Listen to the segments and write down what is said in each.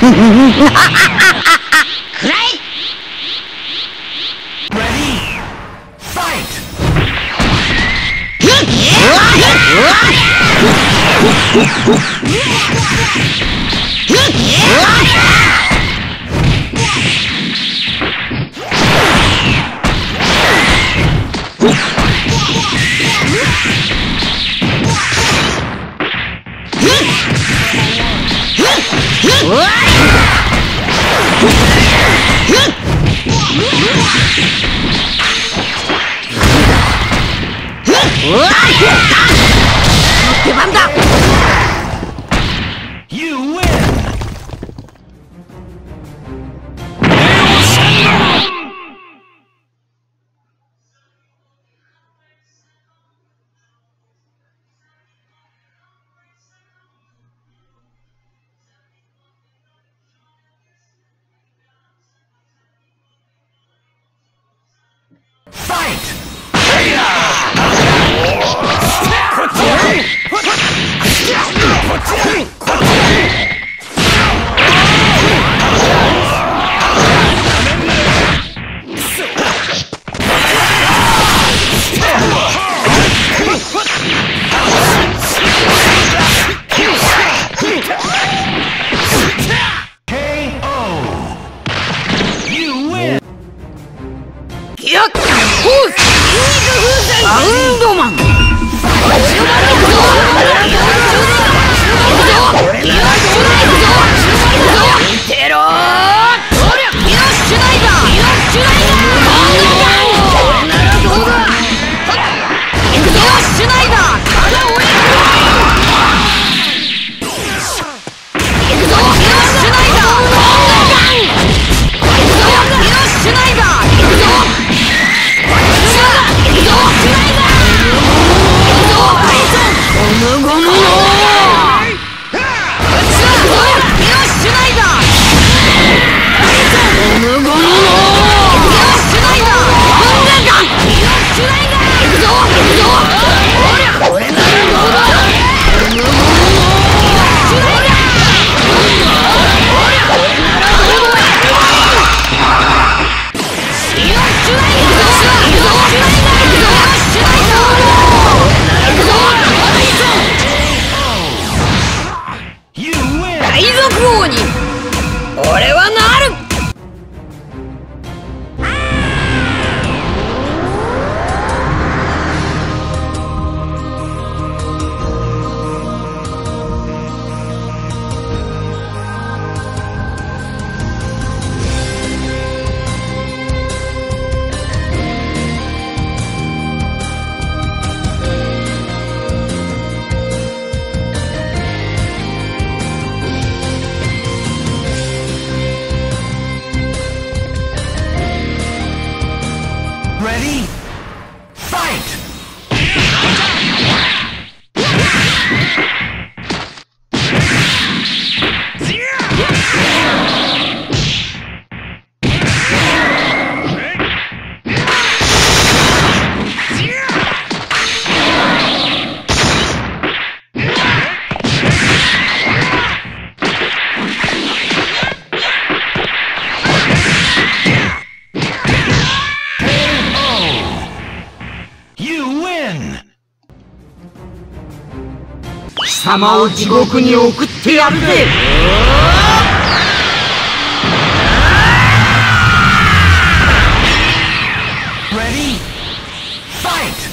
right? Ready? Fight! What? Whoa! lindo, mano. Ready? Fight! 様を地獄に送ってやるぜ。レディファイト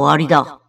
終わりだ。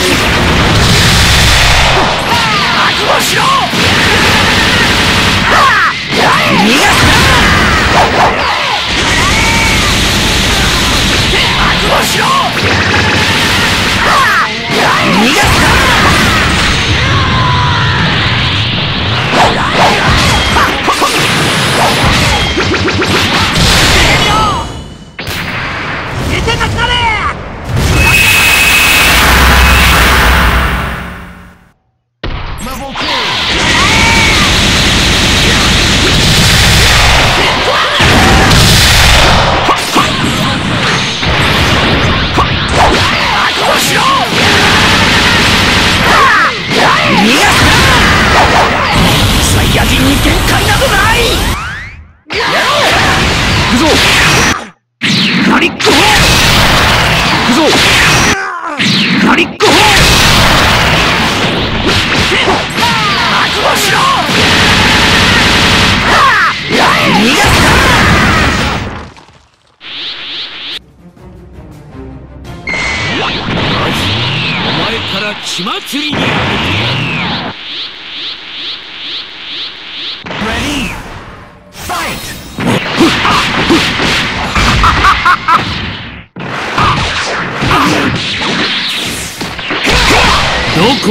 Thank you.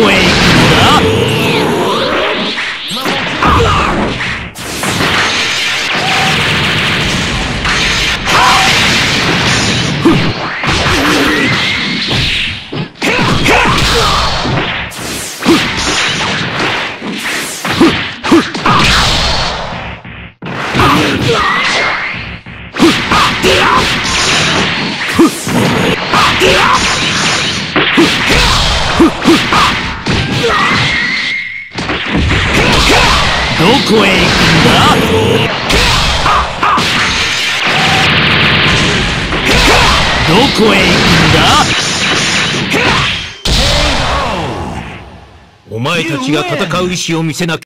queen. どこへ行くんだ？どこへ行くんだ？お前たちが戦う意志を見せなきゃ。